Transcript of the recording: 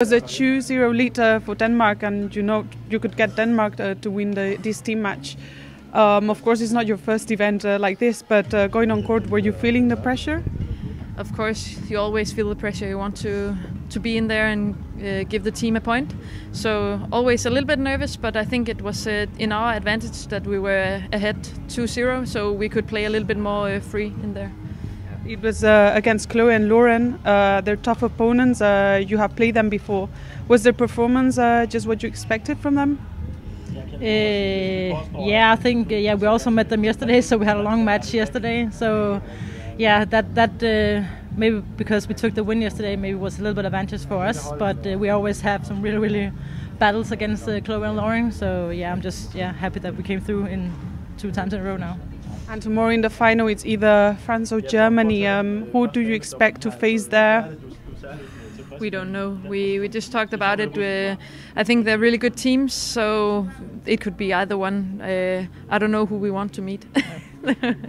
was a 2-0 lead for Denmark, and you know you could get Denmark uh, to win the, this team match. Um, of course, it's not your first event uh, like this, but uh, going on court, were you feeling the pressure? Of course, you always feel the pressure. You want to to be in there and uh, give the team a point. So always a little bit nervous, but I think it was uh, in our advantage that we were ahead 2-0, so we could play a little bit more uh, free in there. It was uh, against Chloe and Lauren. Uh, they're tough opponents. Uh, you have played them before. Was their performance uh, just what you expected from them? Uh, yeah, I think uh, yeah we also met them yesterday, so we had a long match yesterday. So yeah, that that uh, maybe because we took the win yesterday, maybe was a little bit of advantage for us. But we always have some really really battles against Chloe and Lauren. So yeah, I'm just yeah happy that we came through in two times in a row now. And tomorrow in the final, it's either France or Germany. Um, who do you expect to face there? We don't know. We we just talked about it. I think they're really good teams, so it could be either one. Uh, I don't know who we want to meet.